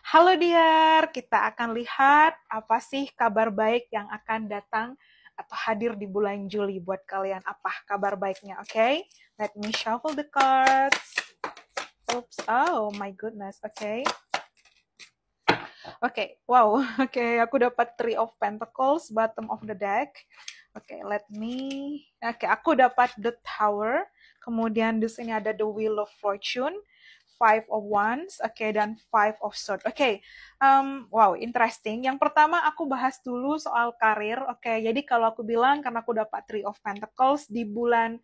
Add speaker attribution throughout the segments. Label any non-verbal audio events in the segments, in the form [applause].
Speaker 1: Halo dear, kita akan lihat apa sih kabar baik yang akan datang atau hadir di bulan Juli buat kalian. Apa kabar baiknya, oke? Okay? Let me shuffle the cards. Oops, oh my goodness, oke. Okay. Oke, okay, wow, [laughs] oke, okay, aku dapat Three of Pentacles, bottom of the deck. Oke, okay, let me, oke, okay, aku dapat The Tower, kemudian di sini ada The Wheel of Fortune, Five of Wands, oke, okay, dan Five of Swords. Oke, okay, um, wow, interesting. Yang pertama aku bahas dulu soal karir. Oke, okay, jadi kalau aku bilang karena aku dapat Three of Pentacles di bulan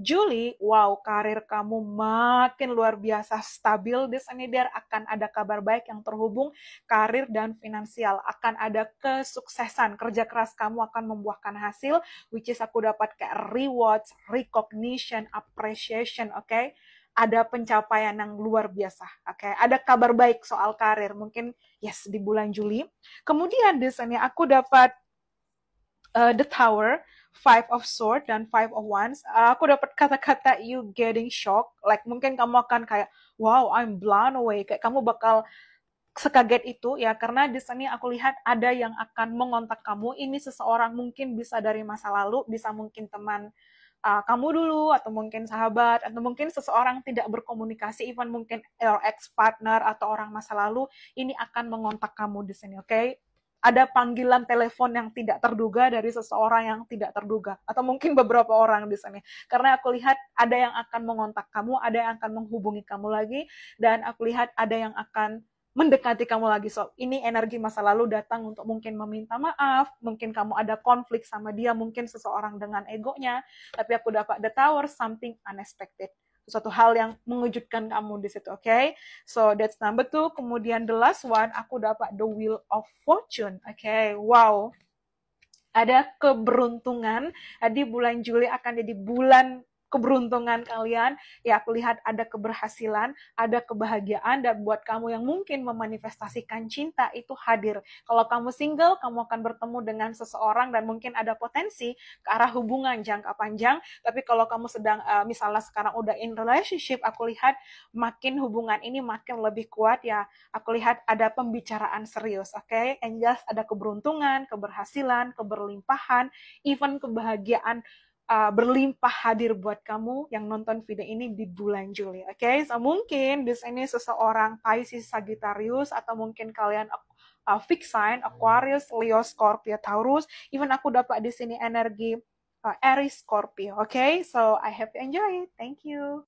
Speaker 1: Juli, wow, karir kamu makin luar biasa stabil. Di sini dia akan ada kabar baik yang terhubung karir dan finansial. Akan ada kesuksesan. Kerja keras kamu akan membuahkan hasil, which is aku dapat kayak rewards, recognition, appreciation, oke? Okay? Ada pencapaian yang luar biasa. Oke, okay? ada kabar baik soal karir. Mungkin yes di bulan Juli. Kemudian di sini aku dapat uh, The Tower, Five of Swords dan Five of Wands. Uh, aku dapat kata-kata you getting shocked. Like mungkin kamu akan kayak wow, I'm blown away. Kayak kamu bakal sekaget itu ya karena di sini aku lihat ada yang akan mengontak kamu. Ini seseorang mungkin bisa dari masa lalu, bisa mungkin teman uh, kamu dulu atau mungkin sahabat atau mungkin seseorang tidak berkomunikasi even mungkin your ex partner atau orang masa lalu ini akan mengontak kamu di sini oke okay? ada panggilan telepon yang tidak terduga dari seseorang yang tidak terduga atau mungkin beberapa orang di sini karena aku lihat ada yang akan mengontak kamu ada yang akan menghubungi kamu lagi dan aku lihat ada yang akan mendekati kamu lagi. So ini energi masa lalu datang untuk mungkin meminta maaf mungkin kamu ada konflik sama dia mungkin seseorang dengan egonya tapi aku dapat the tower something unexpected. Suatu hal yang mengejutkan kamu di situ oke? Okay? so that's number two. Kemudian the last one aku dapat the wheel of fortune oke? Okay? wow. Ada keberuntungan. Di bulan Juli akan jadi bulan keberuntungan kalian, ya aku lihat ada keberhasilan, ada kebahagiaan, dan buat kamu yang mungkin memanifestasikan cinta itu hadir. Kalau kamu single, kamu akan bertemu dengan seseorang dan mungkin ada potensi ke arah hubungan jangka panjang, tapi kalau kamu sedang, uh, misalnya sekarang udah in relationship, aku lihat makin hubungan ini makin lebih kuat ya, aku lihat ada pembicaraan serius, oke? Okay? And just ada keberuntungan, keberhasilan, keberlimpahan, even kebahagiaan uh, berlimpah hadir buat kamu yang nonton video ini di bulan Juli. Oke, okay? so mungkin di sini seseorang Pisces, Sagittarius atau mungkin kalian uh, fix sign Aquarius, Leo, Scorpio, Taurus. Even aku dapat di sini energi uh, Aries, Scorpio. Oke, okay? so I hope you enjoy. Thank you.